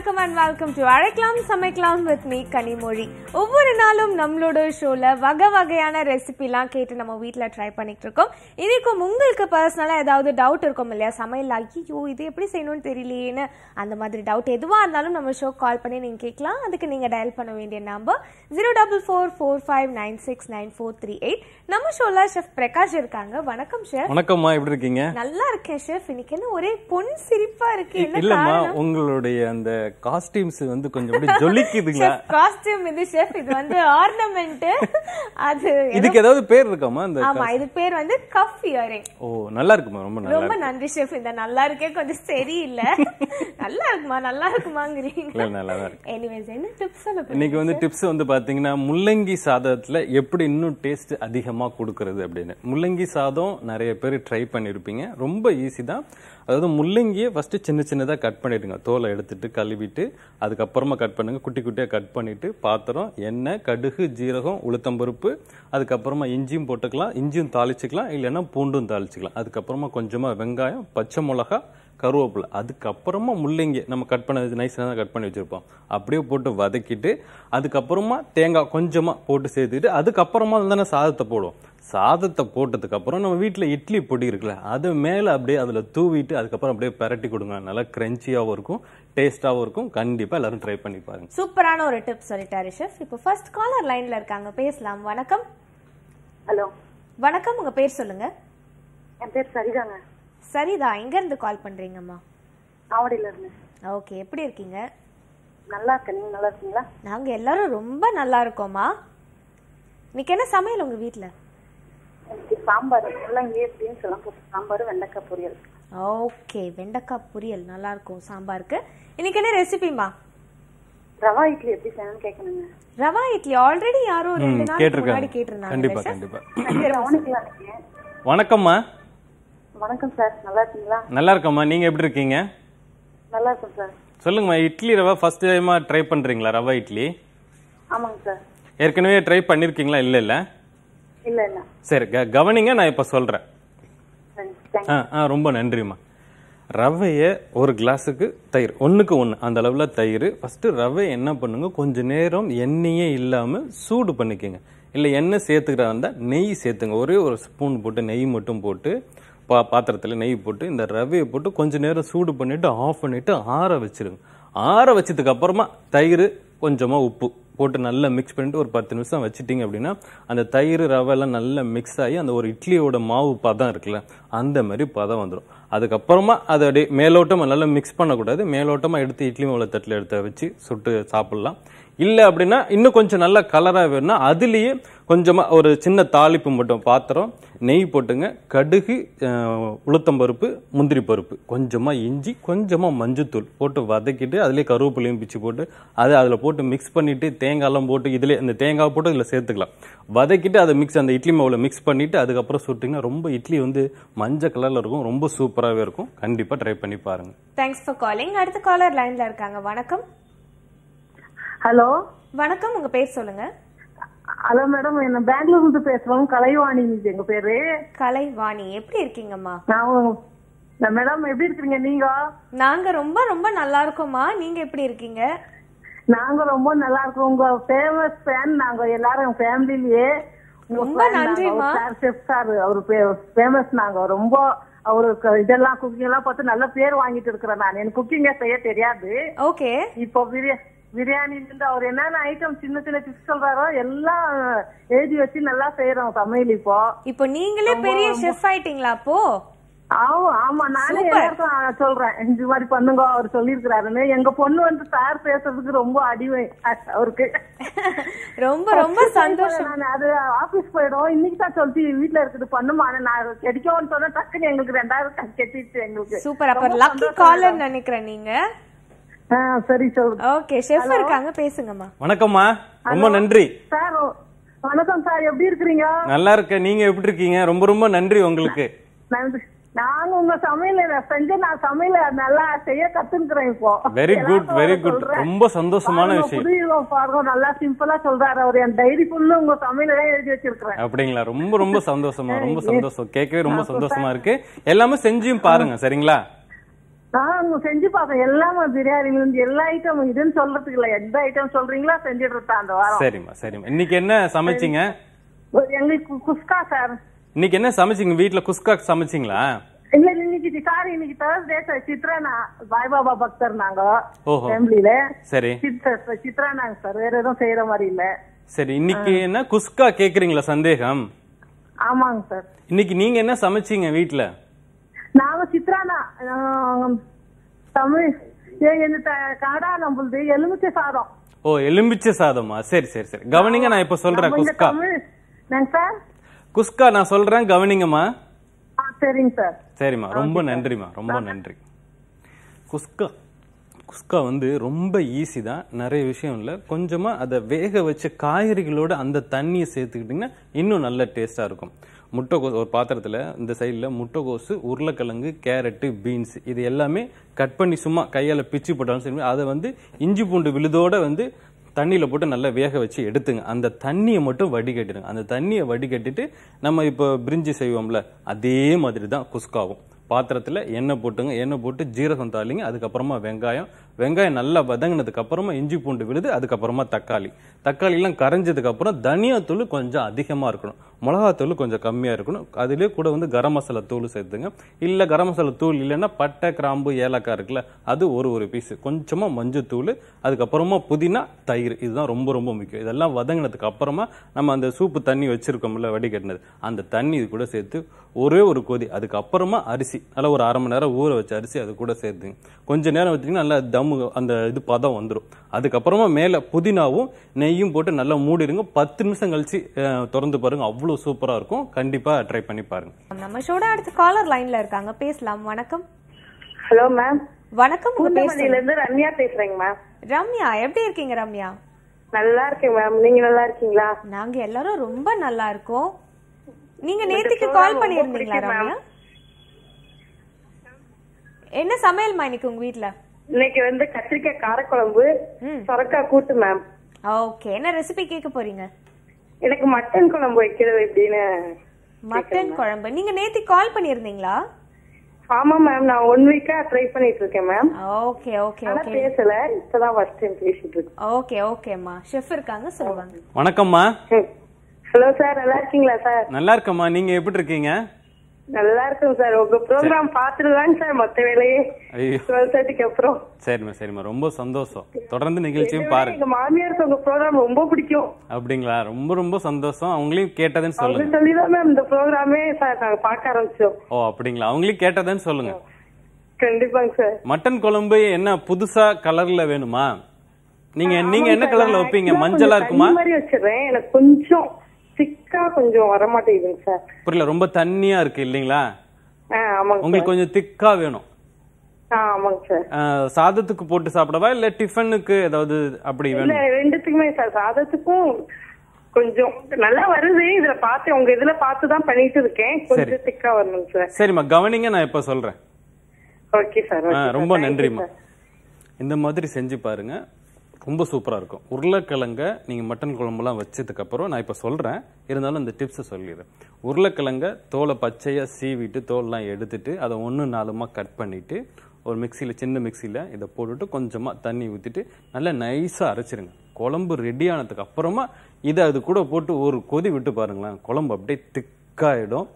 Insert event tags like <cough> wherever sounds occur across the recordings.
வணக்கம் and welcome to அழைக்கலாம் சமைக்கலாம் வித் மீ கனிமொழி. ஒவ்வொரு நாளும் நம்மளோட ஷோல வகை வகையான ரெசிபிலாம் கேட்டு நம்ம வீட்ல ட்ரை பண்ணிட்டு இருக்கோம். இன்னைக்கும் உங்களுக்கு பர்சனலா ஏதாவது டவுட் இருக்கும் இல்லையா? சமையல் ஐயோ இது எப்படி செய்யணும்னு தெரியலையேன்னு அந்த மாதிரி டவுட் எதுவா இருந்தாலும் நம்ம ஷோ கால் பண்ணி நீங்க கேட்கலாம். அதுக்கு நீங்க டயல் பண்ண வேண்டிய number zero double four four five nine six nine four three eight நம்ம ஷோல ஷெஃப் பிரகாஷ் இருக்காங்க. வணக்கம் ஷெஃப் வணக்கம்மா எப்படி இருக்கீங்க? நல்லா இருக்கேன் ஷெஃப் இன்னைக்கு என்ன ஒரே பொன் சிரிப்பா இருக்கு. என்ன இல்லம்மா உங்களுடைய அந்த காஸ்டியூம்ஸ் வந்து கொஞ்சம் அப்படி ஜொலிக்குதுங்களா? காஸ்டியூம் இது ஷெஃப் இது வந்து ஆர்னமெண்ட் அது இதுக்கு ஏதாவது பேர் இருக்காமா அந்த ஆமா இது பேர் வந்து கஃப் இயரிங் ஓ நல்லா இருக்குமா ரொம்ப நல்லா ரொம்ப நன்றி ஷெஃப் இந்த நல்லா இருக்கே கொஞ்சம் சரியில்லை. நல்லா இருக்குமா நல்லா இருக்குமாங்கிறீங்க நல்லா தான் இருக்கு. எனிவேஸ் என்ன டிப்ஸ் சொல்ல? இன்னைக்கு வந்து டிப்ஸ் வந்து பாத்தீங்கன்னா முள்ளங்கி சாதத்துல எப்படி இன்னும் டேஸ்ட் அதிகமா கொடுக்கறது அப்படின்னு. முள்ளங்கி சாதம் நிறைய பேர் ட்ரை பண்ணிருப்பீங்க. ரொம்ப ஈஸி தான். அதாவது முள்ளங்கியை ஃபஸ்ட்டு சின்ன சின்னதாக கட் பண்ணிவிடுங்க தோலை எடுத்துட்டு கழுவிட்டு அதுக்கப்புறமா கட் பண்ணுங்கள் குட்டி குட்டியாக கட் பண்ணிவிட்டு பாத்திரம் எண்ணெய் கடுகு ஜீரகம் உளுத்தம்பருப்பு அதுக்கப்புறமா இஞ்சியும் போட்டுக்கலாம். இஞ்சியும் தாளிச்சிக்கலாம். இல்லைன்னா பூண்டும் தாளிச்சிக்கலாம். அதுக்கப்புறமா கொஞ்சமாக வெங்காயம் பச்சை மிளகா கருவேப்பிலை. அதுக்கப்புறமா முள்ளங்கி. நம்ம கட் பண்ண நைஸாக தான் கட் பண்ணி வச்சிருப்போம். அப்படியே போட்டு வதக்கிட்டு அதுக்கப்புறமா தேங்காய் கொஞ்சமா போட்டு சேர்த்துட்டு அதுக்கப்புறமா தானே சாதத்தை போடுவோம். சாதத்தை போட்டதுக்கு அப்புறம் நம்ம வீட்டில் இட்லி பொடி இருக்குல்ல அது மேலே அப்படியே அதில் தூவிட்டு அதுக்கப்புறம் அப்படியே பிரட்டி கொடுங்க. நல்லா கிரன்ச்சியாகவும் இருக்கும் டேஸ்டாகவும் இருக்கும். கண்டிப்பாக எல்லாரும் ட்ரை பண்ணி பாருங்க. சூப்பரான ஒரு டிப் சொல்லிட்டாரு ஷெஃப் இப்போ ஃபர்ஸ்ட் காலர் லைன்ல இருக்காங்க. பேசலாம். வணக்கம். ஹலோ வணக்கம். உங்க பேர் சொல்லுங்க. என் பேர் சரிதாங்க. சரிதா எங்க இருந்து கால் பண்றீங்கம்மா? ஆவடியில இருந்து ஓகே எப்படி இருக்கீங்க? நல்லா இருக்கேன் நீங்க நல்லா இருக்கீங்களா? நாங்க எல்லாரும் ரொம்ப நல்லா இருக்கோம்மா. இன்னைக்கு என்ன சமையல் உங்க வீட்ல? சாம்பார் முள்ளங்கி பீன்ஸ் எல்லாம் போட்டு சாம்பார் வெண்டைக்காய் பொரியல். ஓகே வெண்டைக்காய் பொரியல் நல்லா இருக்கும் சாம்பாருக்கு. இன்னைக்கு என்ன ரெசிபிமா ரவா இட்லி எப்படி செய்யணும்னு கேட்கணுங்க. ரவா இட்லி ஆல்ரெடி யாரோ ரெண்டு நாள் முன்னாடி கேட்டிருந்தாங்க கண்டிப்பா. கண்டிப்பா. வணக்கம்மா. வணக்கம் சார். நல்லா இருக்கீங்களா? நல்லா இருக்கம்மா. நீங்க எப்படி இருக்கீங்க? நல்லா இருக்கும் சார். சொல்லுங்கம்மா இட்லி ரவை ஃபர்ஸ்ட் டைமா ட்ரை பண்றீங்களா ரவை இட்லி? ஆமாங்க சார். ஏற்கனவே ட்ரை பண்ணிருக்கீங்களா இல்ல இல்ல? இல்ல இல்ல. சரி கவனிங்க நான் இப்ப சொல்றேன். ஆ ஆ ரொம்ப நன்றிம்மா. ரவையை ஒரு கிளாஸுக்கு தயிர் ஒண்ணுக்கு ஒன்று அந்த அளவில் தயிர். ஃபஸ்ட்டு ரவை என்ன பண்ணுங்க கொஞ்ச நேரம் எண்ணெயே இல்லாமல் சூடு பண்ணிக்கோங்க. இல்லை எண்ணெய் சேர்த்துக்கிறா இருந்தால் நெய் சேர்த்துங்க. ஒரே ஒரு ஸ்பூன் போட்டு நெய் மட்டும் போட்டு பா பாத்திரத்தில் நெய் போட்டு இந்த ரவையை போட்டு கொஞ்ச நேரம் சூடு பண்ணிவிட்டு ஆஃப் பண்ணிவிட்டு ஆற வச்சிருங்க. ஆற வச்சதுக்கு அப்புறமா தயிர் கொஞ்சமாக உப்பு போட்டு நல்லா மிக்ஸ் பண்ணிட்டு ஒரு பத்து நிமிஷம் வச்சுட்டிங்க அப்படின்னா அந்த தயிர் ரவை எல்லாம் நல்லா மிக்ஸ் ஆகி அந்த ஒரு இட்லியோட மாவு பதம் இருக்குல்ல அந்த மாதிரி பதம் வந்துடும் அதுக்கப்புறமா அதை அப்படியே மேலோட்டமாக நல்லா மிக்ஸ் பண்ணக்கூடாது. மேலோட்டமாக எடுத்து இட்லி மாவுல தட்டில் எடுத்து வச்சு சுட்டு சாப்பிட்லாம். இல்லை அப்படின்னா இன்னும் கொஞ்சம் நல்லா கலராக வேணும்னா அதுலேயே கொஞ்சமாக ஒரு சின்ன தாளிப்பு மட்டும் பாத்திரம் நெய் போட்டுங்க கடுகு உளுத்தம்பருப்பு முந்திரி பருப்பு. கொஞ்சமாக இஞ்சி கொஞ்சமாக மஞ்சத்தூள் போட்டு வதக்கிட்டு அதுலேயே கருவேப்பிலையும் பிச்சு போட்டு அதை அதில் போட்டு மிக்ஸ் பண்ணிவிட்டு தேங்காயெல்லாம் போட்டு இதில் இந்த தேங்காய் போட்டு இதில் சேர்த்துக்கலாம். வதக்கிட்டு அதை மிக்ஸ் அந்த இட்லி மாவில் மிக்ஸ் பண்ணிவிட்டு அதுக்கப்புறம் சுட்டிங்கன்னா ரொம்ப இட்லி வந்து மஞ்சள் கலரில் இருக்கும் ரொம்ப சூப்பராகவே இருக்கும். கண்டிப்பாக ட்ரை பண்ணி பாருங்க. தேங்க்ஸ் ஃபார் காலிங் அடுத்த காலர் லைனில் இருக்காங்க. வணக்கம். ஹலோ? வணக்கம் உங்க பேர் சொல்லுங்க. ஹலோ மேடம் என்ன பெங்களூர்ல இருந்து பேசுறோம் கலைவாணி எங்க பேரு. கலைவாணி எப்படி இருக்கீங்கம்மா? நான் மேடம் எப்படி இருக்கிறீங்க நீங்க? நாங்க ரொம்ப ரொம்ப நல்லா இருக்கோம்மா. நீங்க எப்படி இருக்கீங்க? நாங்க ரொம்ப நல்லா இருக்கோம். உங்க ஃபேமஸ் ஃபேன் நாங்க எல்லாரும் ஃபேமிலிலயே ரொம்ப நன்றிம்மா. செஃப் சார் அவரு ஃபேமஸ் நாங்க. ரொம்ப அவருக்கு இதெல்லாம் குக்கிங் எல்லாம் பார்த்து நல்ல பேர் வாங்கிட்டு இருக்கிறேன் நான். எனக்கு குக்கிங்க செய்ய தெரியாது. ஓகே. இப்போ பிரியா பிரியாணில இருந்து அவர் என்னென்ன ஐட்டம் சின்ன சின்ன டிப்ஸ் சொல்றாரோ எல்லாம் எழுதி வச்சு நல்லா செய்யறோம் சமையல் இப்போ. இப்போ நீங்களே பெரிய ஷெஃப் ஆயிட்டீங்களா அப்போ? ஆமா நானே எல்லாருக்கும் சொல்றேன். இந்த மாதிரி பண்ணுங்க அவர் சொல்லியிருக்கிறாருன்னு. எங்க பொண்ணு வந்து சார் பேசுறதுக்கு ரொம்ப அடிமை அவருக்கு. <laughs> ரொம்ப ரொம்ப சந்தோஷம். நான் அது ஆபீஸ் போயிடும். இன்னைக்கு தான் சொல்லி வீட்ல இருக்குது பண்ணுமா? நான் கிடைக்கும்னு சொன்னா டக்குன்னு எங்களுக்கு ரெண்டாயிரம் கெட்டிடுச்சு எங்களுக்கு. சூப்பர். அப்ப லக்கி காலர் நினைக்கிறேன் நீங்க. ஆ, சரி சொல்றேன் ஓகே ஷெஃப் இருக்காங்க பேசுங்கம்மா. வணக்கம்மா ரொம்ப நன்றி. சார் வணக்கம் சார் எப்படி இருக்கிறீங்க? நல்லா இருக்க நீங்க எப்படி இருக்கீங்க? ரொம்ப ரொம்ப நன்றி உங்களுக்கு. நன்றி. நாங்க உங்க சமையல செஞ்சு நான் சமையல நல்லா செய்ய கத்துக்கிறேன் இப்போ. Very good very good. ரொம்ப சந்தோஷமான விஷயம். புரியுதோ பாருங்க நல்லா சிம்பிளா சொல்றாரு அவர். என் டைரி ஃபுல்லு உங்க சமையல எழுதி வச்சிருக்கிறேன். அப்படிங்களா? ரொம்ப ரொம்ப சந்தோஷமா ரொம்ப <laughs> சந்தோஷம். கேட்கவே ரொம்ப சந்தோஷமா இருக்கு. எல்லாமே செஞ்சும் பாருங்க சரிங்களா? நான் செஞ்சு பார்த்தேன். எல்லாமே பிரியாணில இருந்து எல்லா ஐட்டம் இதுன்னு சொல்றதுக்கு இல்ல. எந்த ஐட்டம் சொல்றீங்களோ செஞ்சுட்டு அந்த வாரம். சரிம்மா சரிம்மா. இன்னைக்கு என்ன சமைச்சீங்க? எங்களுக்கு குஸ்கா சார். இன்னைக்கு என்ன சமைச்சீங்க? வீட்ல குஸ்கா சமைச்சீங்களா? இல்ல இன்னைக்கு சாரி இன்னைக்கு தேர்ஸ்டே சார் சித்ரானா சாய்பாபா பக்தர் நாங்க. ஓஹோ. ஃபேமிலியில சரி. சித்ரானாங்க சார் வேற எதுவும் செய்யற மாதிரி இல்ல. சரி இன்னைக்கு என்ன குஸ்கா கேக்குறீங்களா சந்தேகம்? ஆமாங்க சார் இன்னைக்கு நீங்க என்ன சமைச்சீங்க வீட்ல? நாங்க சித்ரானா ஆஹ், தமிழ். எலுமிச்சை சாதம். ஓ எலும்பிச்சை சாதமா? சரி சரி சரி. கவனிங்க நான் இப்ப சொல்றேன் குஸ்கா. நான் சொல்றேன் கவனிங்கம்மா. சரிங்க சார். சரிம்மா ரொம்ப நன்றிம்மா ரொம்ப நன்றி. குஸ்கா. குஸ்கா வந்து ரொம்ப ஈஸி தான். நிறைய விஷயம் இல்லை. கொஞ்சமா அதை வேக வச்ச காய்கறிகளோட அந்த தண்ணியை சேர்த்துக்கிட்டிங்கன்னா இன்னும் நல்ல டேஸ்டா இருக்கும். முட்டைகோஸ் ஒரு பாத்திரத்தில் இந்த சைடில் முட்டைகோசு உருளைக்கிழங்கு கேரட்டு பீன்ஸ் இது எல்லாமே கட் பண்ணி சும்மா கையால் பிச்சு போட்டாலும் சரி அதை வந்து இஞ்சி பூண்டு விழுதோடு வந்து தண்ணியில் போட்டு நல்லா வேக வச்சு எடுத்துங்க. அந்த தண்ணியை மட்டும் வடிகட்டிடுங்க. அந்த தண்ணியை வடிகட்டிட்டு நம்ம இப்போ பிரிஞ்சி செய்வோம்ல அதே மாதிரி தான் குஸ்காவும். பாத்திரத்தில் எண்ணெய் போட்டுங்க. எண்ணெய் போட்டு ஜீரகம் தாளிங்க. அதுக்கப்புறமா வெங்காயம் வெங்காயம் நல்லா வதங்கினதுக்கு அப்புறமா இஞ்சி பூண்டு விழுது அதுக்கப்புறமா தக்காளி. தக்காளி எல்லாம் கரைஞ்சதுக்கு அப்புறம் தனியாத்தூள் கொஞ்சம் அதிகமாக இருக்கணும். மிளகாத்தூள் கொஞ்சம் கம்மியாக இருக்கணும். அதுலேயே கூட வந்து கரம் மசாலா தூள் சேர்த்துங்க. இல்லை கரம் மசாலா தூள் இல்லைன்னா பட்டை கிராம்பு ஏலக்காய் இருக்குல்ல அது ஒரு ஒரு பீஸு கொஞ்சமாக மஞ்சத்தூள் அதுக்கப்புறமா புதினா தயிர். இதுதான் ரொம்ப ரொம்ப முக்கியம். இதெல்லாம் வதங்கினதுக்கு அப்புறமா நம்ம அந்த சூப்பு தண்ணி வச்சுருக்கோம்ல வடிகட்டினது. அந்த தண்ணி இது கூட சேர்த்து ஒரே ஒரு கொதி அதுக்கப்புறமா அரிசி. நல்லா ஒரு அரை மணி நேரம் ஊற வச்ச அரிசி அது கூட சேர்த்துங்க. கொஞ்சம் நேரம் வச்சிங்கன்னா நல்லா தம் தம்மு அந்த இது பதம் வந்துடும் அதுக்கப்புறமா மேல புதினாவும் நெய்யும் போட்டு நல்லா மூடிடுங்க. பத்து நிமிஷம் கழிச்சு திறந்து பாருங்க. அவ்வளவு சூப்பரா இருக்கும். கண்டிப்பா ட்ரை பண்ணி பாருங்க. நம்ம ஷோட அடுத்த காலர் லைன்ல இருக்காங்க. பேசலாம். வணக்கம். ஹலோ மேம் வணக்கம். பூந்தமல்லியில இருந்து ரம்யா பேசுறேங்க மேம் ரம்யா எப்படி இருக்கீங்க ரம்யா? நல்லா இருக்கேன் மேம் நீங்க நல்லா இருக்கீங்களா? நாங்க எல்லாரும் ரொம்ப நல்லா இருக்கோம். நீங்க நேத்திக்கு கால் பண்ணியிருந்தீங்களா ரம்யா? என்ன சமையல்மா இன்னைக்கு உங்க வீட்ல? இன்னைக்கு வந்து கத்திரிக்காய் காரக்குழம்பு. சொரக்காய் கூட்டு மேம் ஓகே என்ன ரெசிபி கேட்க போறீங்க? எனக்கு மட்டன் குழம்பு வைக்கிறது எப்படின்னு மட்டன் குழம்பு. நீங்க நேத்தி கால் பண்ணியிருந்தீங்களா? ஆமா மேம் நான் ஒன் வீக்கா ட்ரை பண்ணிட்டு இருக்கேன் மேம் ஓகே ஓகே ஆனா ஓகே பேசல. இப்பதான் ஃபர்ஸ்ட் டைம் பேசிட்டு இருக்கேன் ஓகே ஓகேம்மா ஷெஃப் இருக்காங்க சொல்லுவாங்க. வணக்கம்மா. ஹலோ சார் நல்லா இருக்கீங்களா சார் நல்லா இருக்கம்மா. நீங்க எப்படி இருக்கீங்க? நல்லா இருக்கும் சார். உங்க ப்ரோக்ராம் பாத்துட்டு தாங்க சார் மொத்த வேலையே. டுவெல் தேர்ட்டிக்கு அப்புறம். சரிம்மா சரிம்மா. ரொம்ப சந்தோஷம். தொடர்ந்து நிகழ்ச்சியும் பாருங்க. எங்க மாமியாருக்கு உங்க ப்ரோக்ராம் ரொம்ப பிடிக்கும். அப்படிங்களா? ரொம்ப ரொம்ப சந்தோஷம். அவங்களையும் கேட்டதுன்னு சொல்லுங்க. சொல்லிதான் மேம் இந்த ப்ரோக்ராமே சார் நாங்க பார்க்க ஆரம்பிச்சோம். ஓ அப்படிங்களா? அவங்களையும் கேட்டதுன்னு சொல்லுங்க. கண்டிப்பாங்க சார். மட்டன் குழம்பு என்ன புதுசா கலர்ல வேணுமா? நீங்க நீங்க என்ன கலர்ல. வைப்பீங்க? மஞ்சளா இருக்குமா? மாதிரி வச்சிடுறேன். எனக்கு கொஞ்சம் திக்கா கொஞ்சம் வர மாட்டேங்குதுங்க சார் புரியல ரொம்ப தண்ணியா இருக்கு இல்லீங்களா? உங்களுக்கு கொஞ்சம் திக்கா வேணும். சாதத்துக்கு போட்டு சாப்பிடவா இல்ல டிஃபனுக்கு ஏதாவது அப்படி வேணும்? ரெண்டுத்துக்குமே சார் சாதத்துக்கும் கொஞ்சம் நல்லா வருது. இதுல பார்த்து உங்க இதுல பார்த்து தான் பண்ணிட்டு இருக்கேன். கொஞ்சம் திக்கா வரணும் சார் சரிம்மா கவனிங்க நான் இப்ப சொல்றேன். ஓகே சார் ரொம்ப நன்றிம்மா. இந்த மாதிரி செஞ்சு பாருங்க. ரொம்ப சூப்பராக இருக்கும். உருளைக்கிழங்க நீங்கள் மட்டன் குழம்புலாம் வச்சதுக்கப்புறம் நான் இப்போ சொல்கிறேன் இருந்தாலும் இந்த டிப்ஸை சொல்லிடுறேன் உருளைக்கிழங்க தோலை பச்சையாக சீவிட்டு தோலெலாம் எடுத்துட்டு அதை ஒன்று நாலுமாக கட் பண்ணிவிட்டு ஒரு மிக்சியில் சின்ன மிக்சியில் இதை போட்டுட்டு கொஞ்சமாக தண்ணி ஊற்றிட்டு நல்லா நைஸாக அரைச்சிருங்க. குழம்பு ரெடி ஆனதுக்கு அப்புறமா இதை அது கூட போட்டு ஒரு கொதி விட்டு பாருங்களேன். குழம்பு அப்படியே திக்காயிடும்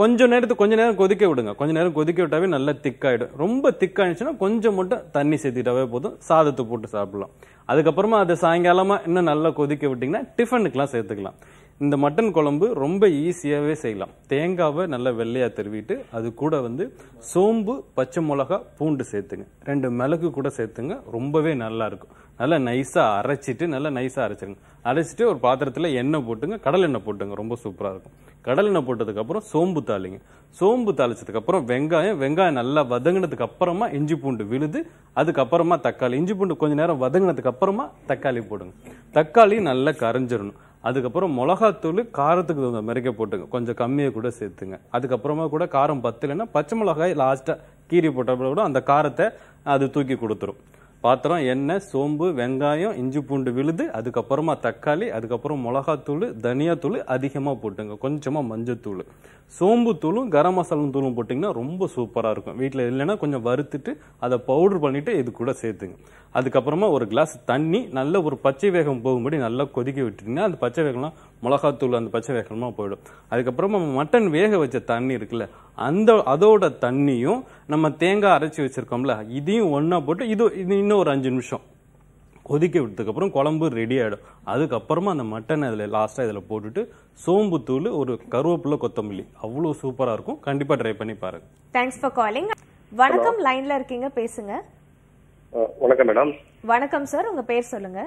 கொஞ்ச நேரத்துக்கு கொஞ்ச நேரம் கொதிக்க விடுங்க. கொஞ்ச நேரம் கொதிக்க விட்டாவே நல்லா திக்காயிடும் ரொம்ப திக்காயிடுச்சுன்னா கொஞ்சம் மட்டும் தண்ணி சேர்த்திட்டாவே போதும். சாதத்தை போட்டு சாப்பிடலாம். அதுக்கப்புறமா அதை சாயங்காலமா இன்னும் நல்லா கொதிக்க விட்டீங்கன்னா டிஃபனுக்கெலாம் சேர்த்துக்கலாம். இந்த மட்டன் குழம்பு ரொம்ப ஈஸியாகவே செய்யலாம். தேங்காவை நல்லா வெள்ளையாக தருவிட்டு அது கூட வந்து சோம்பு பச்சை மிளகா பூண்டு சேர்த்துங்க. ரெண்டு மிளகு கூட சேர்த்துங்க. ரொம்பவே நல்லாயிருக்கும் நல்லா நைஸாக அரைச்சிட்டு நல்லா நைஸாக அரைச்சிருங்க. அரைச்சிட்டு ஒரு பாத்திரத்தில் எண்ணெய் போட்டுங்க. கடல் எண்ணெய் போட்டுங்க. ரொம்ப சூப்பராக இருக்கும். கடல் எண்ணெய் சோம்பு தாளிங்க. சோம்பு தாளிச்சதுக்கப்புறம் வெங்காயம். வெங்காயம் நல்லா வதங்கினதுக்கு அப்புறமா இஞ்சி பூண்டு விழுது அதுக்கப்புறமா தக்காளி. இஞ்சி பூண்டு கொஞ்ச நேரம் வதங்கினதுக்கு அப்புறமா தக்காளி போடுங்க. தக்காளி நல்லா கரைஞ்சிடணும் அதுக்கப்புறம் மிளகாத்தூள் காரத்துக்கு தகுந்த மாதிரிக்க போட்டுங்க. கொஞ்சம் கம்மியாக கூட சேர்த்துங்க. அதுக்கப்புறமா கூட காரம் பத்தலைன்னா பச்சை மிளகாய் லாஸ்ட்டாக கீரி போட்டப்போ கூட அந்த காரத்தை அது தூக்கி கொடுத்துரும். பாத்திரம் எண்ணெய் சோம்பு வெங்காயம் இஞ்சி பூண்டு விழுது அதுக்கப்புறமா தக்காளி அதுக்கப்புறம் மிளகாத்தூள் தனியாத்தூள் அதிகமாக போட்டுங்க. கொஞ்சமாக மஞ்சத்தூள். சோம்பு தூளும் கரம் மசாலா தூளும் போட்டிங்கன்னா ரொம்ப சூப்பராக இருக்கும். வீட்டில் இல்லைன்னா கொஞ்சம் வறுத்துட்டு அதை பவுடர் பண்ணிவிட்டு இது கூட சேர்த்துங்க. அதுக்கப்புறமா ஒரு கிளாஸ் தண்ணி நல்ல ஒரு பச்சை வேகம் போகும்படி நல்லா கொதிக்க விட்டுட்டிங்கன்னா அந்த பச்சை வேகம்லாம் மிளகாத்தூள் அந்த பச்சை வேகமாக போயிடும். அதுக்கப்புறமா மட்டன் வேக வச்ச தண்ணி இருக்குல்ல அந்த அதோட தண்ணியும் நம்ம தேங்காய் அரைச்சி வச்சிருக்கோம்ல இதையும் ஒண்ணா போட்டு இது இது இன்னும் ஒரு அஞ்சு நிமிஷம் கொதிக்க விட்டதுக்கப்புறம் குழம்பு ரெடி ஆயிடும். அதுக்கப்புறமா அந்த மட்டன் அதில் லாஸ்ட்டாக இதில் போட்டுட்டு சோம்பு தூள் ஒரு கருவேப்பிலை கொத்தமல்லி. அவ்வளோ சூப்பராக இருக்கும். கண்டிப்பாக ட்ரை பண்ணி பாருங்க. தேங்க்ஸ் ஃபார் காலிங் வணக்கம் லைன்ல இருக்கீங்க பேசுங்க. வணக்கம் மேடம் வணக்கம் சார் உங்க பேர் சொல்லுங்க.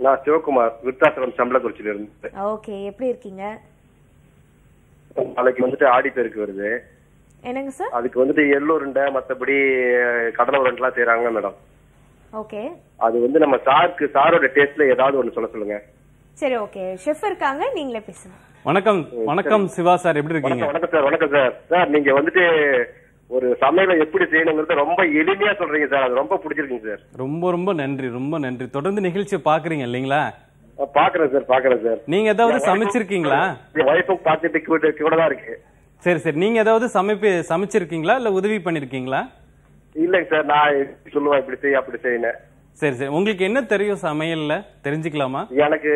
நான் சிவகுமார் விருத்தாசலம் சம்பளக்குறிச்சியில இருந்து. ஓகே எப்படி இருக்கீங்க? நாளைக்கு வந்துட்டு ஆடி பெருக்கு வருது. என்னங்க சார்? அதுக்கு வந்துட்டு எள்ளு உருண்டை மத்தபடி கடலை உருண்டைலாம் செய்றாங்க மேடம். ஓகே. அது வந்து நம்ம சாருக்கு சாரோட டேஸ்ட்ல ஏதாவது ஒண்ணு சொல்ல சொல்லுங்க. சரி ஓகே. ஷெஃப் இருக்காங்க நீங்களே பேசுங்க. வணக்கம் வணக்கம் சிவா சார் எப்படி இருக்கீங்க? வணக்கம் வணக்கம் சார் வணக்கம் சார். சார் நீங்க வந்துட்டு ஒரு சமையலை எப்படி செய்யணுங்கிறத ரொம்ப எளிமையா சொல்றீங்க சார். அது ரொம்ப பிடிச்சிருக்குங்க சார். ரொம்ப ரொம்ப நன்றி ரொம்ப நன்றி. தொடர்ந்து நிகழ்ச்சியை பாக்குறீங்க இல்லைங்களா? பாக்குறேன் சார் பாக்குறேன் சார். நீங்க ஏதாவது சமைச்சிருக்கீங்களா? ஒய்ஃபும் பார்த்துட்டு கூட தான் இருக்கு. சரி சரி. நீங்க ஏதாவது சமைப்பு சமைச்சிருக்கீங்களா? இல்ல உதவி பண்ணிருக்கீங்களா? இல்லைங்க சார் நான் சொல்லுவேன் இப்படி செய் அப்படி செய்யணும் சரி சரி. உங்களுக்கு என்ன தெரியும் சமையல்ல? தெரிஞ்சுக்கலாமா? எனக்கு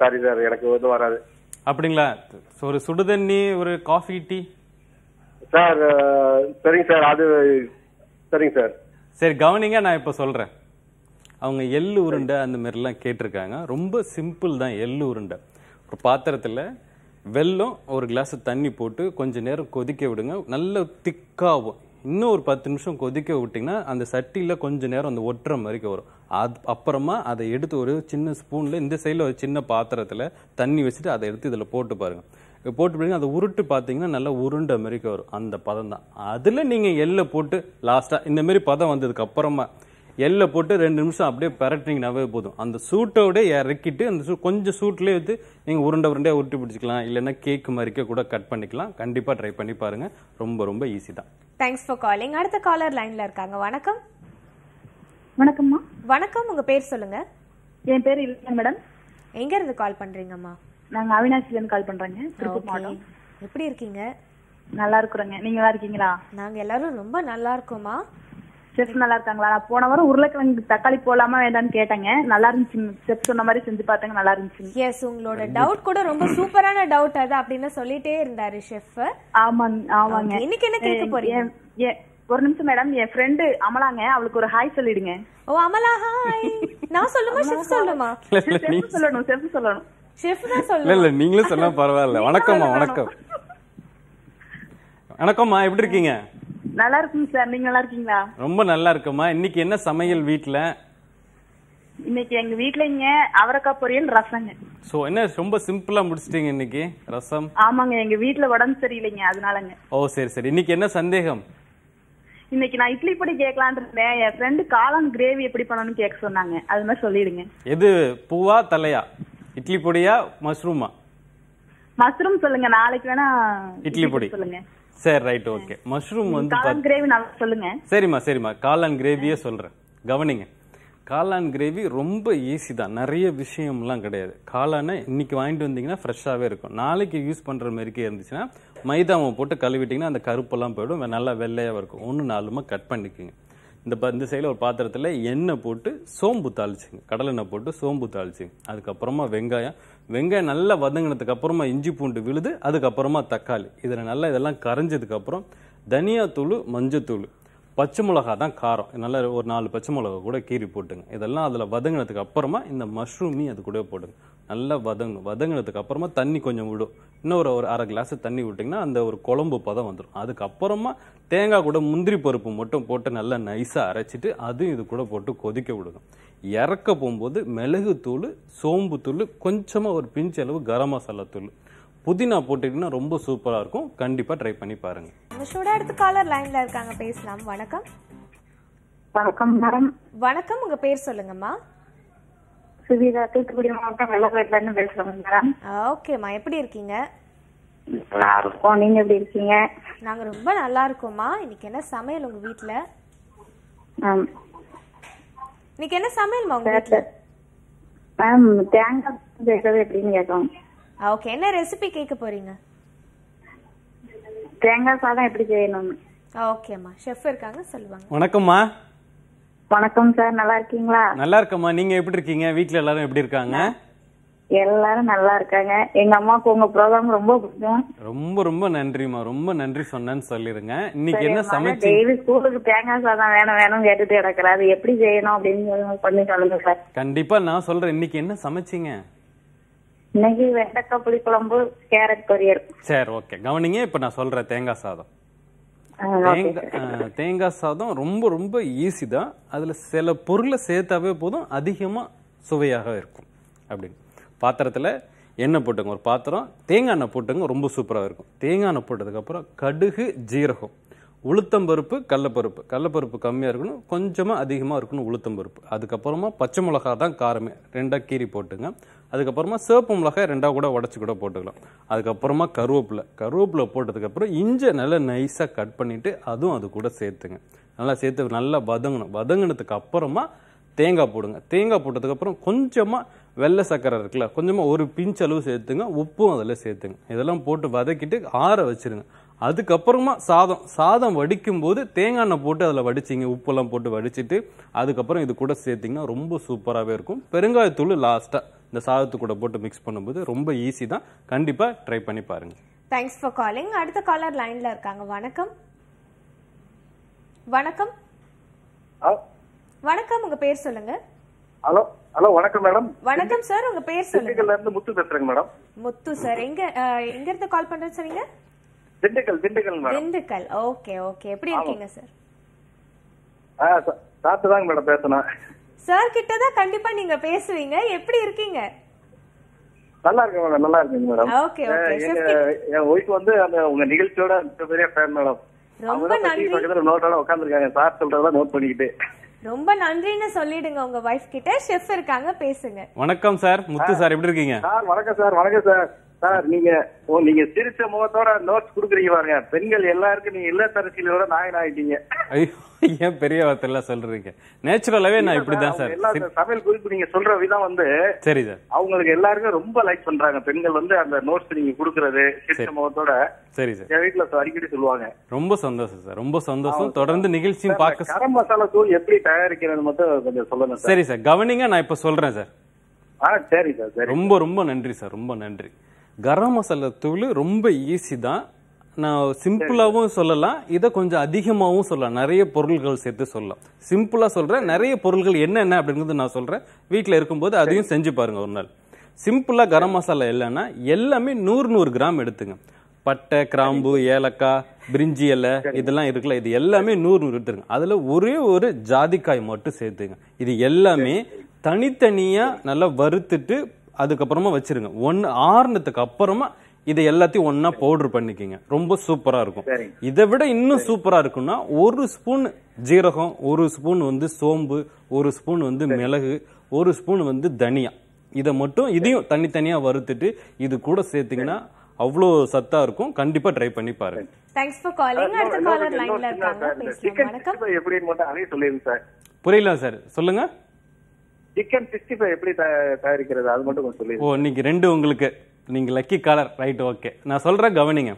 சாரி சார் எனக்கு ஒன்றும் வராது. அப்படிங்களா? ஒரு சுடுதண்ணி ஒரு காஃபி டீ சார் சரிங்க சார் அது சரிங்க சார். சரி கவனிங்க நான் இப்ப சொல்றேன். அவங்க எள்ளு உருண்டை அந்த மாதிரிலாம் கேட்டிருக்காங்க. ரொம்ப சிம்பிள் தான் எள்ளு உருண்டை. ஒரு பாத்திரத்துல வெல்லம் ஒரு கிளாஸ் தண்ணி போட்டு கொஞ்ச நேரம் கொதிக்க விடுங்க. நல்ல திக்காகும் இன்னும் ஒரு பத்து நிமிஷம் கொதிக்க விட்டிங்கன்னா அந்த சட்டியில் கொஞ்ச நேரம் அந்த ஒட்டுற மாதிரிக்கு வரும். அது அப்புறமா அதை எடுத்து ஒரு சின்ன ஸ்பூனில் இந்த சைடில் ஒரு சின்ன பாத்திரத்தில் தண்ணி வச்சுட்டு அதை எடுத்து இதில் போட்டு பாருங்க. போட்டு பாருங்க அதை உருட்டு பார்த்தீங்கன்னா நல்லா உருண்டை மாதிரிக்கு வரும். அந்த பதம் தான். அதில் நீங்கள் எள்ளை போட்டு லாஸ்ட்டாக இந்த மாதிரி பதம் வந்ததுக்கு அப்புறமா எள்ளை போட்டு ரெண்டு நிமிஷம் அப்படியே பரட்டினீங்கனாவே போதும். அந்த சூட்டோட இறக்கிட்டு அந்த சூ கொஞ்சம் சூட்லேயே வந்து நீங்கள் உருண்டை உருண்டையாக உருட்டி பிடிச்சிக்கலாம். இல்லைன்னா கேக் மாதிரிக்க கூட கட் பண்ணிக்கலாம். கண்டிப்பாக ட்ரை பண்ணி பாருங்க. ரொம்ப ரொம்ப ஈஸி தான். தேங்க்ஸ் ஃபார் காலிங் அடுத்த காலர் லைன்ல இருக்காங்க. வணக்கம். வணக்கம்மா. வணக்கம். உங்க பேர் சொல்லுங்க. என் பேர் இல்லைங்க மேடம். எங்க இருந்து கால் பண்றீங்கம்மா? நாங்க அவினாசில இருந்து கால் பண்றேங்க. திருப்பூர். மாவட்டம். எப்படி இருக்கீங்க? நல்லா இருக்கிறோங்க. நீங்க நல்லா இருக்கீங்களா? நாங்க எல்லாரும் ரொம்ப நல்லா இருக்கோமா செஃப் நல்லா இருக்காங்களா? நான் போன வாரம் உருளைக்கிழங்கு தக்காளி போலாமா வேண்டாம்னு கேட்டேங்க. நல்லா இருந்துச்சுங்க செஃப் சொன்ன மாதிரி செஞ்சு பார்த்தேங்க நல்லா இருந்துச்சுங்க எஸ் உங்களோட டவுட் கூட ரொம்ப சூப்பரான டவுட் அது அப்படின்னு சொல்லிட்டே இருந்தாரு ஷெஃப் ஆமாங்க ஆமாங்க. இன்னைக்கு என்ன கேட்க போறீங்க? ஒரு நிமிஷம் மேடம் என் ஃப்ரெண்டு அமலாங்க. அவளுக்கு ஒரு ஹாய் சொல்லிடுங்க. ஓ அமலா ஹாய் நான் சொல்லுமா? ஷெஃப் சொல்லுமா? செஃப் சொல்லணும் செஃப் சொல்லணும். தான் இல்ல நீங்களும் சொன்னா பரவாயில்ல. வணக்கம்மா வணக்கம். வணக்கம்மா எப்படி இருக்கீங்க? நல்லா இருக்குங்க சார். நீங்க நல்லா இருக்கீங்களா? ரொம்ப நல்லா இருக்குமா இன்னைக்கு என்ன சமையல் வீட்ல? இன்னைக்கு எங்க வீட்ல இங்க அவரைக்காய் பொரியல் ரசங்க. சோ என்ன ரொம்ப சிம்பிளா முடிச்சிட்டீங்க இன்னைக்கு? ரசம்? ஆமாங்க எங்க வீட்ல உடம்பு சரியில்லைங்க அதனாலங்க. ஓ சரி சரி. இன்னைக்கு என்ன சந்தேகம்? இன்னைக்கு நான் இட்லி பொடி கேட்கலான்னு இருந்தேன். என் ஃப்ரெண்டு காளான் கிரேவி எப்படி பண்ணணும்னு கேட்க சொன்னாங்க. அது மாதிரி சொல்லிடுங்க. எது பூவா தலையா? இட்லி பொடியா மஷ்ரூமா? மஷ்ரூம் சொல்லுங்க நாளைக்கு வேணா இட்லி பொடி. சொல்லுங்க. சரி ரைட் ஓகே. மஷ்ரூம் வந்து காளான் கிரேவி நல்லா சொல்லுங்க. சரிம்மா சரிம்மா. காளான் கிரேவியே சொல்றேன். கவனிங்க. காளான் கிரேவி ரொம்ப ஈஸி தான். நிறைய விஷயம்லாம் கிடையாது. காளானை இன்னைக்கு வாங்கிட்டு வந்தீங்கன்னா ஃப்ரெஷ்ஷாகவே இருக்கும். நாளைக்கு யூஸ் பண்ற மாதிரிக்கே இருந்துச்சுன்னா மைதாவை போட்டு கழுவிட்டிங்கன்னா அந்த கருப்பெல்லாம் போயிடும். நல்லா வெள்ளையாக இருக்கும். ஒன்று நாலுமா கட் பண்ணிக்கோங்க. இந்த ப- இந்த சைடில் ஒரு பாத்திரத்தில் எண்ணெய் போட்டு சோம்பு தாளிச்சுங்க. கடலெண்ணெய் போட்டு சோம்பு தாளிச்சுங்க. அதுக்கப்புறமா வெங்காயம். வெங்காயம் நல்லா வதங்கினதுக்கு அப்புறமா இஞ்சி பூண்டு விழுது அதுக்கப்புறமா தக்காளி. இதில் நல்லா இதெல்லாம் கரைஞ்சதுக்கப்புறம் தனியாத்தூள் மஞ்சத்தூள். பச்சை மிளகா தான் காரம். நல்லா ஒரு நாலு பச்சை மிளகா கூட கீறி போட்டுங்க. இதெல்லாம் அதில் வதங்கினதுக்கு அப்புறமா இந்த மஷ்ரூமையும் அது கூட போடுங்க நல்லா வதங்கணும். வதங்கினதுக்கு அப்புறமா தண்ணி கொஞ்சம் விடும். இன்னொரு ஒரு அரை கிளாஸ் தண்ணி விட்டிங்கன்னா அந்த ஒரு குழம்பு பதம் வந்துடும் அதுக்கப்புறமா தேங்காய் கூட முந்திரி பருப்பு மட்டும் போட்டு நல்லா நைஸாக அரைச்சிட்டு அதுவும் இது கூட போட்டு கொதிக்க விடுங்க இறக்க போகும்போது மிளகு தூள் சோம்பு தூள் கொஞ்சமாக ஒரு பிஞ்ச் அளவு கரம் மசாலா தூள். புதினா போட்டுக்கிட்டீங்கன்னா ரொம்ப சூப்பராக இருக்கும். கண்டிப்பாக ட்ரை பண்ணி பாருங்கள் நம்ம காலர் லைன்ல இருக்காங்க. பேசலாம். வணக்கம். வணக்கம் மேடம் வணக்கம். உங்க பேர் சொல்லுங்கம்மா. சுவிதா தூத்துக்குடி மாவட்டம் வெள்ளப்பேட்டில இருந்து பேசுறோம் மேடம் ஓகேம்மா எப்படி இருக்கீங்க? நல்லா இருக்கோம். நீங்க எப்படி இருக்கீங்க? நாங்க ரொம்ப நல்லா இருக்கோம்மா. இன்னைக்கு என்ன சமையல் உங்க வீட்ல. இன்னைக்கு என்ன சமையல்மா உங்க வீட்ல? மேம் தேங்காய் சேர்க்கறது எப்படின்னு கேட்கணும் ஓகே என்ன ரெசிபி கேட்க போறீங்க? தேங்காய் சாதம் எப்படி செய்யணும்? ஓகேம்மா ஷெஃப் இருக்காங்க சொல்லுவாங்க. வணக்கம்மா. வணக்கம் சார் நல்லா இருக்கீங்களா? நல்லா இருக்கம்மா. நீங்க எப்படி இருக்கீங்க? வீட்ல எல்லாரும் எப்படி இருக்காங்க? எல்லாரும் நல்லா இருக்காங்க. எங்க அம்மாவுக்கு உங்க ப்ரோக்ராம் ரொம்ப பிடிக்கும். ரொம்ப ரொம்ப நன்றிம்மா. ரொம்ப நன்றி சொன்னேன்னு சொல்லிருங்க. இன்னைக்கு என்ன சமைச்சு டெய்லி ஸ்கூலுக்கு தேங்காய் சாதம் வேணும் வேணும் கேட்டுட்டு கிடக்குற அது எப்படி செய்யணும் அப்படின்னு பண்ணி சொல்லுங்க சார். கண்டிப்பா நான் சொல்றேன். இன்னைக்கு என்ன சமைச்சீங்க? இன்னைக்கு வெண்டைக்காய் புளிக்குழம்பு கேரட் பொரியல். சரி ஓகே. கவனிங்க இப்ப நான் சொல்றேன் தேங்காய் சாதம். தேங்காய் தேங்காய் சாதம் ரொம்ப ரொம்ப ஈஸி தான். அதுல சில பொருளை சேர்த்தாவே போதும் அதிகமா சுவையாக இருக்கும் அப்படின்னு. பாத்திரத்துல எண்ணெய் போட்டுங்க. ஒரு பாத்திரம் தேங்காய் எண்ணெய் போட்டுங்க ரொம்ப சூப்பரா இருக்கும். தேங்காய் எண்ணெய் போட்டதுக்கு அப்புறம் கடுகு ஜீரகம் உளுத்தம்பருப்பு கடலப்பருப்பு. கடலப்பருப்பு கம்மியா இருக்கணும் கொஞ்சமா அதிகமா இருக்கணும் உளுத்தம்பருப்பு அதுக்கப்புறமா பச்சை மிளகா தான் காரமே. ரெண்டா கீரி போட்டுங்க. அதுக்கப்புறமா சிவப்பு மிளகாய் ரெண்டாக கூட உடச்சி கூட போட்டுக்கலாம். அதுக்கப்புறமா கருவேப்பிலை. கருவேப்பிலை போட்டதுக்கப்புறம் இஞ்சி இஞ்சை நல்லா நைஸாக கட் பண்ணிவிட்டு அதுவும் அது கூட சேர்த்துங்க. நல்லா சேர்த்து நல்லா வதங்கணும். வதங்கினதுக்கு அப்புறமா தேங்காய் போடுங்க. தேங்காய் போட்டதுக்கப்புறம் கொஞ்சமாக வெள்ளை சக்கரை இருக்குல்ல கொஞ்சமாக ஒரு பிஞ்ச் அளவு சேர்த்துங்க. உப்பும் அதில் சேர்த்துங்க. இதெல்லாம் போட்டு வதக்கிட்டு ஆற வச்சுருங்க. அதுக்கப்புறமா சாதம். சாதம் வடிக்கும் போது தேங்காய் எண்ணெய் போட்டு அதில் வடிச்சிங்க. உப்பெல்லாம் போட்டு வடிச்சிட்டு அதுக்கப்புறம் இது கூட சேர்த்திங்கன்னா ரொம்ப சூப்பராகவே இருக்கும். பெருங்காயத்தூள் லாஸ்ட்டாக இந்த சாதத்து கூட போட்டு மிக்ஸ் பண்ணும்போது ரொம்ப ஈஸி தான். கண்டிப்பாக ட்ரை பண்ணி பாருங்க. தேங்க்ஸ் ஃபார் காலிங் அடுத்த காலர் லைன்ல இருக்காங்க. வணக்கம். வணக்கம். வணக்கம். உங்க பேர் சொல்லுங்க. ஹலோ. ஹலோ வணக்கம் மேடம். வணக்கம் சார் உங்க பேர் சொல்லுங்க. இருந்து முத்து பேசுறேங்க மேடம். முத்து சார் எங்க எங்க இருந்து கால் பண்றேன்னு சொன்னீங்க? Dindigul Dindigul madam. Dindigul. Okay okay எப்படி இருக்கீங்க சார் ஆ சாப்பிட்டு தாங்க மேடம் பேசணும் சார் கிட்ட தான் கண்டிப்பா நீங்க பேசுவீங்க. எப்படி இருக்கீங்க? நல்லா இருக்கேன் மேடம் நல்லா இருக்கீங்க மேடம். ஓகே என் ஒய்ஃப் வந்து அந்த உங்க நிகழ்ச்சியோட பெரிய ஃபேன் மேடம். ரொம்ப நன்றி. பக்கத்துல நோட்டோட உட்காந்துருக்காங்க சார் சொல்றதெல்லாம் நோட் பண்ணிக்கிட்டு. ரொம்ப நன்றின்னு சொல்லிடுங்க உங்க வைஃப் கிட்ட. ஷெஃப் இருக்காங்க பேசுங்க. வணக்கம் சார் முத்து சார் எப்படி இருக்கீங்க? சார் வணக்கம் சார் வணக்கம் சார் சார் நீங்க நீங்க சிரிச்ச முகத்தோட நோட்ஸ் குடுக்குறீங்க பாருங்க. பெண்கள் எல்லாருக்கும் நீங்க இல்லத்தரசியலோட நாயன் ஆயிட்டீங்க. ஏன் பெரிய வார்த்தையெல்லாம் சொல்றீங்க? நேச்சுரலாவே நான் இப்படிதான் சார் எல்லா சமையல் குறிப்பு நீங்க சொல்ற விதம் வந்து சரி சார். அவங்களுக்கு எல்லாருக்கும் ரொம்ப லைக் பண்றாங்க. பெண்கள் வந்து அந்த நோட்ஸ் நீங்க குடுக்கறது சிரிச்ச முகத்தோட சரி சார். என் வீட்டுல அடிக்கடி சொல்லுவாங்க. ரொம்ப சந்தோஷம் சார். ரொம்ப சந்தோஷம். தொடர்ந்து நிகழ்ச்சியும் பார்க்க கரம் மசாலா தூள் எப்படி தயாரிக்கிறது மட்டும் கொஞ்சம் சொல்லுங்க சார் சரி. கவனிங்க நான் இப்ப சொல்றேன் சார். ஆ சரி சார் சரி ரொம்ப ரொம்ப நன்றி சார். ரொம்ப நன்றி. கரம் மசாலா தூள் ரொம்ப ஈஸி தான். நான் சிம்பிளாகவும் சொல்லலாம். இதை கொஞ்சம் அதிகமாகவும் சொல்லலாம். நிறைய பொருள்கள் சேர்த்து சொல்லலாம். சிம்பிளாக சொல்கிறேன் நிறைய பொருள்கள் என்னென்ன அப்படிங்கிறது நான் சொல்கிறேன் வீட்டில் இருக்கும்போது அதையும் செஞ்சு பாருங்கள் ஒரு நாள். சிம்பிளாக கரம் மசாலா இல்லைன்னா எல்லாமே நூறு நூறு கிராம் எடுத்துங்க. பட்டை கிராம்பு ஏலக்காய் பிரிஞ்சி இலை இதெல்லாம் இருக்குல்ல இது எல்லாமே நூறு நூறு எடுத்துருங்க. அதில் ஒரே ஒரு ஜாதிக்காய் மட்டும் சேர்த்துங்க. இது எல்லாமே தனித்தனியாக நல்லா வறுத்துட்டு அதுக்கப்புறமா வச்சிருங்க. ஒன்னு ஆறுனதுக்கு அப்புறமா இதை எல்லாத்தையும் ஒண்ணா பவுடர் பண்ணிக்கிங்க. ரொம்ப சூப்பரா இருக்கும். இதை விட இன்னும் சூப்பரா இருக்கும்னா ஒரு ஸ்பூன் ஜீரகம் ஒரு ஸ்பூன் வந்து சோம்பு ஒரு ஸ்பூன் வந்து மிளகு ஒரு ஸ்பூன் வந்து தனியா. இதை மட்டும் இதையும் தனித்தனியா வறுத்துட்டு இது கூட சேர்த்தீங்கன்னா அவ்வளோ சத்தா இருக்கும். கண்டிப்பா ட்ரை பண்ணி பாருங்க. தேங்க்ஸ் ஃபார் காலிங் அடுத்த காலர் லைன்ல இருக்காங்க. பேசலாம்? சிக்கன் வணக்கம் எப்படின்னு மட்டும் அதையும் சொல்லிருங்க சார். புரியல சார். சொல்லுங்க. சிக்கன் சிக்ஸ்டி ஃபைவ் எப்படி தயாரிக்கிறது? அது மட்டும் கொஞ்சம் சொல்லி ஓ இன்னைக்கு ரெண்டு உங்களுக்கு. நீங்க லக்கி காலர் ரைட் ஓகே நான் சொல்றேன் கவனிங்க.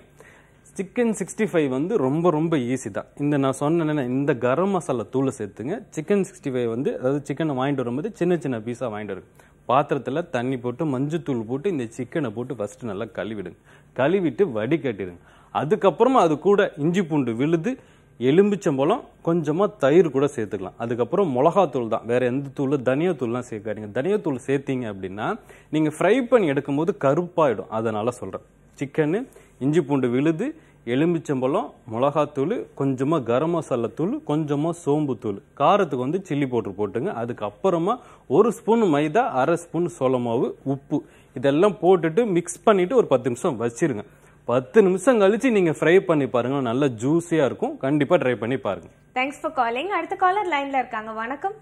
சிக்கன் சிக்ஸ்டி ஃபைவ் வந்து ரொம்ப ரொம்ப ஈஸி தான். இந்த நான் சொன்னேன்னா இந்த கரம் மசாலா தூளை சேர்த்துங்க. சிக்கன் சிக்ஸ்டி ஃபைவ் வந்து அதாவது சிக்கனை வாங்கிட்டு வரும்போது சின்ன சின்ன பீஸாக வாங்கிட்டு வரும். பாத்திரத்தில் தண்ணி போட்டு மஞ்சத்தூள் போட்டு இந்த சிக்கனை போட்டு ஃபஸ்ட்டு நல்லா கழுவிடுங்க. கழுவிட்டு வடிகட்டிடுங்க. அதுக்கப்புறமா அது கூட இஞ்சி பூண்டு விழுது எலும்பிச்சம்பழம் கொஞ்சமாக தயிர் கூட சேர்த்துக்கலாம். அதுக்கப்புறம் மிளகாத்தூள் தான். வேறு எந்த தூள்? தனியாத்தூள்லாம் சேர்க்காதீங்க. தனியாத்தூள் சேர்த்தீங்க அப்படின்னா நீங்கள் ஃப்ரை பண்ணி எடுக்கும்போது கருப்பாயிடும். அதனால் சொல்கிறேன் சிக்கனு இஞ்சி பூண்டு விழுது எலும்பிச்சம்பழம் மிளகாத்தூள் கொஞ்சமாக கரம் மசாலா தூள் கொஞ்சமாக சோம்பு தூள். காரத்துக்கு வந்து சில்லி பவுட்ரு போட்டுங்க. அதுக்கப்புறமா ஒரு ஸ்பூன் மைதா அரை ஸ்பூன் சோள மாவு உப்பு. இதெல்லாம் போட்டுட்டு மிக்ஸ் பண்ணிவிட்டு ஒரு பத்து நிமிஷம் வச்சிருங்க. பத்து நிமிஷம் கழிச்சு நீங்க ஃப்ரை பண்ணி பாருங்க. நல்லா ஜூஸியா இருக்கும். கண்டிப்பா ட்ரை பண்ணி பாருங்க. தேங்க்ஸ் ஃபார் காலிங் அடுத்த காலர் லைன்ல இருக்காங்க. வணக்கம்.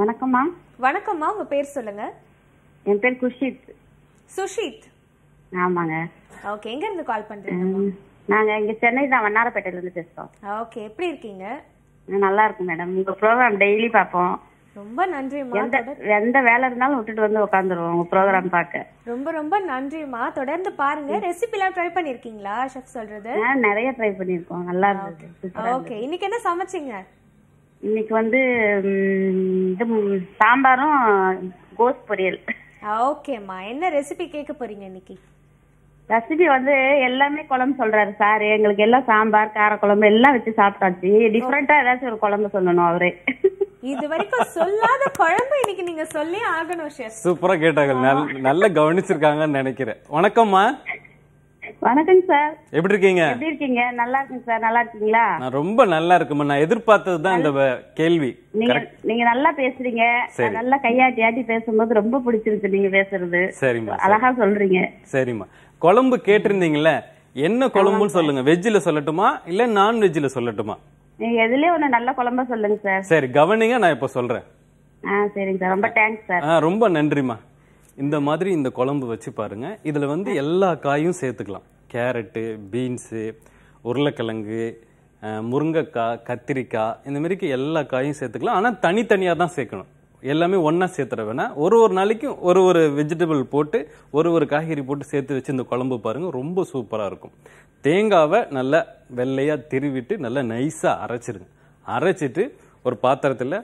வணக்கம்மா வணக்கம்மா. உங்க பேர் சொல்லுங்க. என் பேர் குஷித் சுஷித். ஆமாங்க. ஓகே எங்க இருந்து கால் பண்றீங்கம்மா நாங்க இங்க சென்னை தான். வண்ணாரப்பேட்டையில இருந்து பேசுறோம். ஓகே எப்படி இருக்கீங்க? நல்லா இருக்கும் மேடம் உங்க ப்ரோக்ராம் டெய்லி பார்ப்போம். ரொம்ப நன்றிம்மா. எந்த வேலை இருந்தாலும் விட்டுட்டு வந்து உட்காந்துருவோம் உங்க ப்ரோக்ராம் பார்க்க ரொம்ப ரொம்ப நன்றிம்மா. தொடர்ந்து பாருங்க. ரெசிபி எல்லாம் ட்ரை பண்ணிருக்கீங்களா ஷெஃப் சொல்றது? நிறைய ட்ரை பண்ணிருக்கோம். நல்லா இருந்தது. ஓகே இன்னைக்கு என்ன சமைச்சீங்க? இன்னைக்கு வந்து இது சாம்பாரும் கோஸ் பொரியல். ஓகேம்மா. என்ன ரெசிபி கேட்க போறீங்க இன்னைக்கு? ரெசிபி வந்து எல்லாமே குழம்பு சொல்றாரு சார் எங்களுக்கு எல்லாம் சாம்பார் கார குழம்பு எல்லாம் வச்சு சாப்பிட்டாச்சு. டிஃப்ரெண்டா ஏதாச்சும் ஒரு குழம்பு சொல்லணும் அவரே. இது வரைக்கும் சொல்லாத குழம்பு இன்னைக்கு நீங்க சொல்லி ஆகணும் ஷெஃப் சூப்பரா கேட்டாங்க நல்- நல்லா கவனிச்சிருக்காங்கன்னு நினைக்கிறேன். வணக்கம்மா. வணக்கம் சார் எப்படி இருக்கீங்க? எப்படி இருக்கீங்க? நல்லா இருக்குங்க சார் நல்லா இருக்கீங்களா? நான் ரொம்ப நல்லா இருக்குமா நான் எதிர்பார்த்தது தான் இந்த கேள்வி. நீங்க நீங்க நல்லா பேசுறீங்க. நல்லா கையாட்டி ஆட்டி பேசும்போது ரொம்ப பிடிச்சிருக்கு நீங்க பேசுறது. சரிம்மா அழகா சொல்றீங்க. சரிம்மா. குழம்பு கேட்டிருந்தீங்கல்ல? என்ன குழம்புன்னு சொல்லுங்க. வெஜ்ஜில் சொல்லட்டுமா? இல்ல நான் வெஜ்ஜில் சொல்லட்டுமா? நீங்க எதுலயே ஒண்ணு நல்ல குழம்பா சொல்லுங்க சார் சரி கவனிங்க நான் இப்ப சொல்றேன். ஆ சரிங்க சார் ரொம்ப தேங்க்ஸ் சார் ஆ ரொம்ப நன்றிம்மா. இந்த மாதிரி இந்த குழம்பு வச்சு பாருங்க. இதுல வந்து எல்லா காயும் சேர்த்துக்கலாம். கேரட்டு பீன்ஸு உருளைக்கிழங்கு முருங்கைக்காய் கத்திரிக்காய் இந்த மாதிரிக்கு எல்லா காயும் சேர்த்துக்கலாம். ஆனால் தனித்தனியாக தான் சேர்க்கணும். எல்லாமே ஒன்றா சேர்த்துட வேணாம் ஒரு ஒரு நாளைக்கும் ஒரு ஒரு வெஜிடபிள் போட்டு ஒரு ஒரு காய்கறி போட்டு சேர்த்து வச்சு இந்த குழம்பு பாருங்க ரொம்ப சூப்பராக இருக்கும். தேங்காவை நல்லா வெள்ளையாக திருவிட்டு நல்லா நைஸாக அரைச்சிருங்க. அரைச்சிட்டு ஒரு பாத்திரத்தில்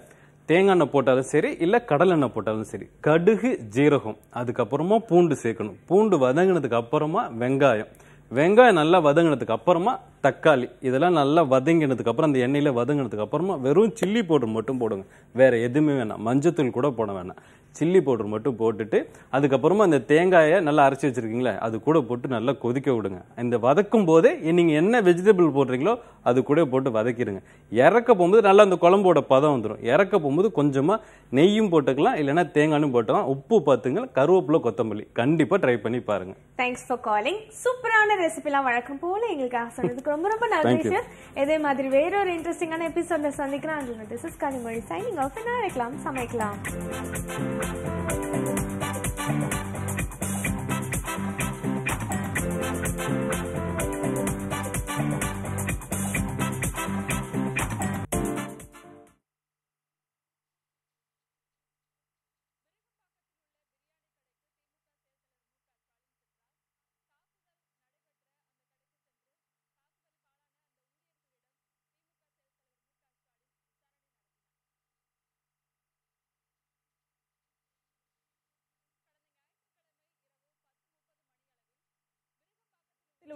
தேங்காய் எண்ணெய் போட்டாலும் சரி இல்லை கடலெண்ணெய் போட்டாலும் சரி கடுகு ஜீரகம் அதுக்கப்புறமா பூண்டு சேர்க்கணும். பூண்டு வதங்கினதுக்கு அப்புறமா வெங்காயம். வெங்காயம் நல்லா வதங்கினதுக்கு அப்புறமா தக்காளி இதெல்லாம் நல்லா வதங்கினதுக்கப்புறம் அந்த எண்ணெயில் வதங்கினதுக்கு அப்புறமா வெறும் சில்லி பவுடர் மட்டும் போடுங்க. வேறு எதுவுமே வேணாம். மஞ்சத்தூள் கூட போட வேணாம். சில்லி பவுடர் மட்டும் போட்டுட்டு அதுக்கப்புறமா அந்த தேங்காயை நல்லா அரைச்சி வச்சுருக்கீங்களே அது கூட போட்டு நல்லா கொதிக்க விடுங்க. இந்த வதக்கும் போதே நீங்கள் என்ன வெஜிடபிள் போடுறீங்களோ அது கூட போட்டு வதக்கிடுங்க. இறக்க போகும்போது நல்லா அந்த குழம்போட பதம் வந்துடும் இறக்க போகும்போது கொஞ்சமாக நெய்யும் போட்டுக்கலாம் இல்லைன்னா தேங்காயும் போட்டுக்கலாம். உப்பு பார்த்துங்க கருவேப்பிலை கொத்தமல்லி. கண்டிப்பாக ட்ரை பண்ணி பாருங்க. தேங்க்ஸ் ஃபார் காலிங் சூப்பரான ரெசிபிலாம் வழக்கம் போல் எங்களுக்காக சொன்னதுக்கு ரொம்ப ரொம்ப நன்றி. சார் இதே மாதிரி வேற ஒரு இன்ட்ரெஸ்டிங்கான எபிசோட சந்திக்கிறேன் this is Kanimozhi signing off இருக்கலாம் சமைக்கலாம்.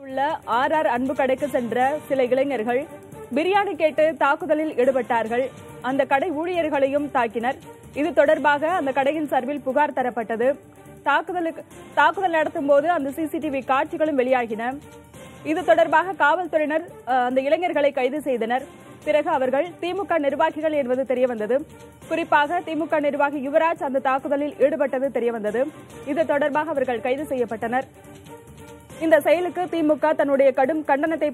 உள்ள ஆர் ஆர் அன்பு கடைக்கு சென்ற சில இளைஞர்கள் பிரியாணி கேட்டு தாக்குதலில் ஈடுபட்டார்கள். அந்த கடை ஊழியர்களையும் தாக்கினர். இது தொடர்பாக அந்த கடையின் சார்பில் புகார் தரப்பட்டது. தாக்குதலுக்கு தாக்குதல் நடத்தும் போது அந்த சிசிடிவி காட்சிகளும் வெளியாகின. இது தொடர்பாக காவல்துறையினர் அந்த இளைஞர்களை கைது செய்தனர். பிறகு அவர்கள் திமுக நிர்வாகிகள் என்பது தெரியவந்தது. குறிப்பாக திமுக நிர்வாகி யுவராஜ் அந்த தாக்குதலில் ஈடுபட்டது தெரியவந்தது. இது தொடர்பாக அவர்கள் கைது செய்யப்பட்டனர். இந்த செயலுக்கு திமுக தன்னுடைய கடும் கண்டனத்தை